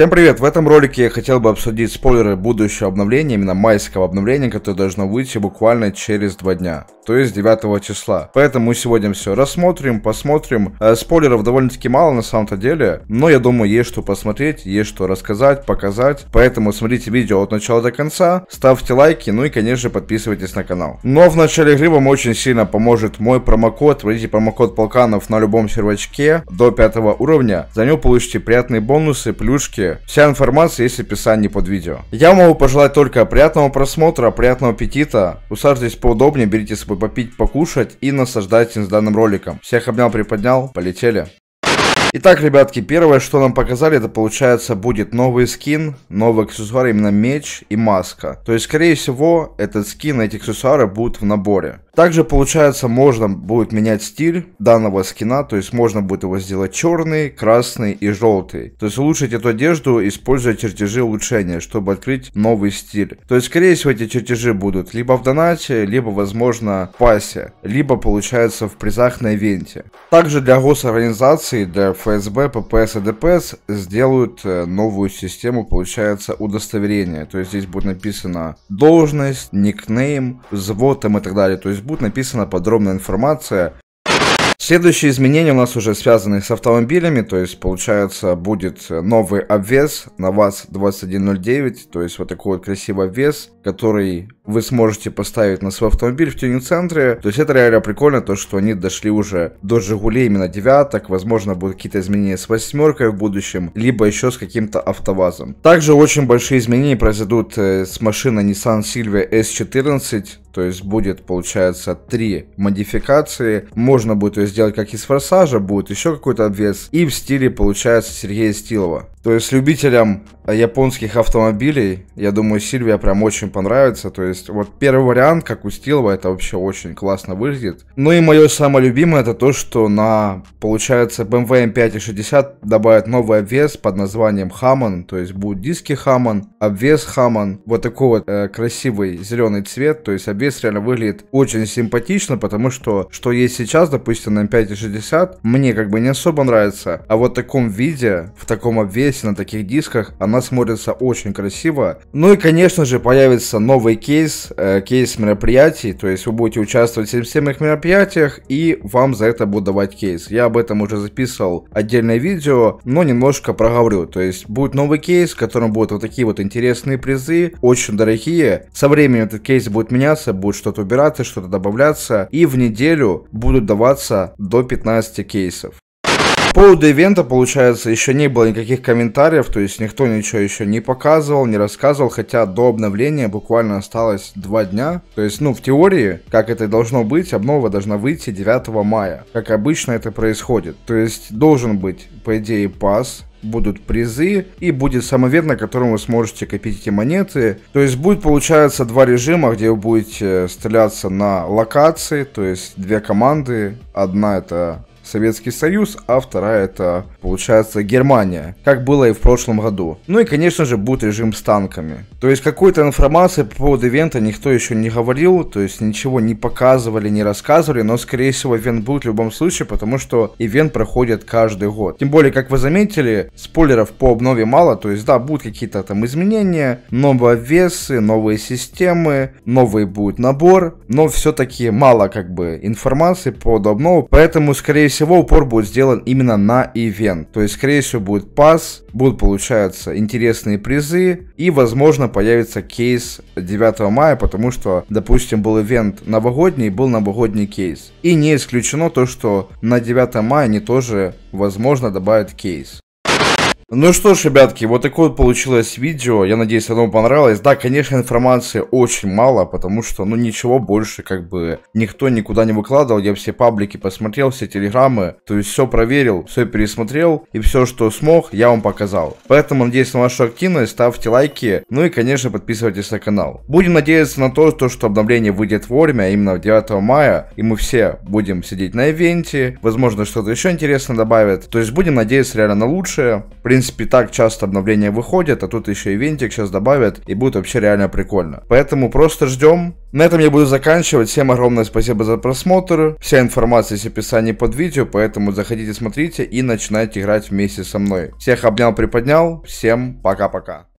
Всем привет! В этом ролике я хотел бы обсудить спойлеры будущего обновления, именно майского обновления, которое должно выйти буквально через два дня, то есть 9 числа. Поэтому сегодня все рассмотрим, посмотрим. Э, спойлеров довольно-таки мало на самом-то деле, но я думаю есть что посмотреть, есть что рассказать, показать. Поэтому смотрите видео от начала до конца, ставьте лайки, ну и конечно же подписывайтесь на канал. Но в начале игры вам очень сильно поможет мой промокод. Вводите промокод Полканов на любом сервачке до 5 уровня. За него получите приятные бонусы, плюшки Вся информация есть в описании под видео. Я могу пожелать только приятного просмотра, приятного аппетита. Усаживайтесь поудобнее, берите с собой попить, покушать и наслаждайтесь данным роликом. Всех обнял, приподнял, полетели. Итак, ребятки, первое, что нам показали, это получается будет новый скин, новый аксессуар, именно меч и маска. То есть, скорее всего, этот скин, эти аксессуары будут в наборе. Также, получается, можно будет менять стиль данного скина, то есть можно будет его сделать черный, красный и желтый. То есть улучшить эту одежду, используя чертежи улучшения, чтобы открыть новый стиль. То есть, скорее всего, эти чертежи будут либо в донате, либо, возможно, в пасе, либо, получается, в призах на ивенте. Также для госорганизации, для ФСБ, ППС и ДПС сделают э, новую систему, получается, удостоверения. То есть здесь будет написано должность, никнейм, взвод и так далее. То есть будет написана подробная информация Следующие изменения у нас уже связаны с автомобилями, то есть получается будет новый обвес на ВАЗ-2109, то есть вот такой вот красивый обвес, который вы сможете поставить на свой автомобиль в тюнинг-центре. То есть это реально прикольно, то что они дошли уже до Жигулей именно девяток, возможно будут какие-то изменения с восьмеркой в будущем, либо еще с каким-то автовазом. Также очень большие изменения произойдут э, с машиной Nissan Silvia S14, то есть будет, получается, три модификации. Можно будет ее сделать как из форсажа, будет еще какой-то обвес. И в стиле, получается, Сергея Стилова. То есть любителям японских автомобилей, я думаю, Сильвия прям очень понравится. То есть вот первый вариант, как у Стилова, это вообще очень классно выглядит. Ну и мое самое любимое, это то, что на, получается, BMW M5 и 60 добавят новый обвес под названием Хаман. То есть будут диски Хаман, обвес Хаман. Вот такой вот э, красивый зеленый цвет. То есть обвес реально выглядит очень симпатично, потому что, что есть сейчас, допустим, на M5 и 60, мне как бы не особо нравится. А вот в таком виде, в таком обвесе, если на таких дисках, она смотрится очень красиво. Ну и, конечно же, появится новый кейс, э, кейс мероприятий, то есть вы будете участвовать в всех мероприятиях, и вам за это будут давать кейс. Я об этом уже записывал отдельное видео, но немножко проговорю. То есть будет новый кейс, в котором будут вот такие вот интересные призы, очень дорогие. Со временем этот кейс будет меняться, будет что-то убираться, что-то добавляться, и в неделю будут даваться до 15 кейсов. По поводу ивента, получается, еще не было никаких комментариев, то есть никто ничего еще не показывал, не рассказывал, хотя до обновления буквально осталось два дня. То есть, ну, в теории, как это должно быть, обнова должна выйти 9 мая, как обычно это происходит. То есть, должен быть, по идее, пас, будут призы и будет самовед, на котором вы сможете копить эти монеты. То есть будет получается два режима, где вы будете стреляться на локации, то есть две команды. Одна это Советский Союз, а вторая это, получается, Германия, как было и в прошлом году. Ну и, конечно же, будет режим с танками. То есть какой-то информации по поводу ивента никто еще не говорил, то есть ничего не показывали, не рассказывали, но, скорее всего, ивент будет в любом случае, потому что ивент проходит каждый год. Тем более, как вы заметили, спойлеров по обнове мало, то есть, да, будут какие-то там изменения, новые весы, новые системы, новый будет набор, но все-таки мало, как бы, информации по обнову, поэтому, скорее всего, всего упор будет сделан именно на ивент. То есть, скорее всего, будет пас, будут, получаться, интересные призы и, возможно, появится кейс 9 мая, потому что, допустим, был ивент новогодний, был новогодний кейс. И не исключено то, что на 9 мая они тоже, возможно, добавят кейс. Ну что ж, ребятки, вот такое вот получилось видео. Я надеюсь, оно вам понравилось. Да, конечно, информации очень мало, потому что, ну, ничего больше, как бы, никто никуда не выкладывал. Я все паблики посмотрел, все телеграммы, то есть все проверил, все пересмотрел, и все, что смог, я вам показал. Поэтому надеюсь на вашу активность, ставьте лайки, ну и, конечно, подписывайтесь на канал. Будем надеяться на то, то что обновление выйдет вовремя, именно 9 мая, и мы все будем сидеть на ивенте, возможно, что-то еще интересно добавят. То есть будем надеяться реально на лучшее. В принципе, принципе, так часто обновления выходят, а тут еще и винтик сейчас добавят, и будет вообще реально прикольно. Поэтому просто ждем. На этом я буду заканчивать. Всем огромное спасибо за просмотр. Вся информация есть в описании под видео, поэтому заходите, смотрите и начинайте играть вместе со мной. Всех обнял, приподнял. Всем пока-пока.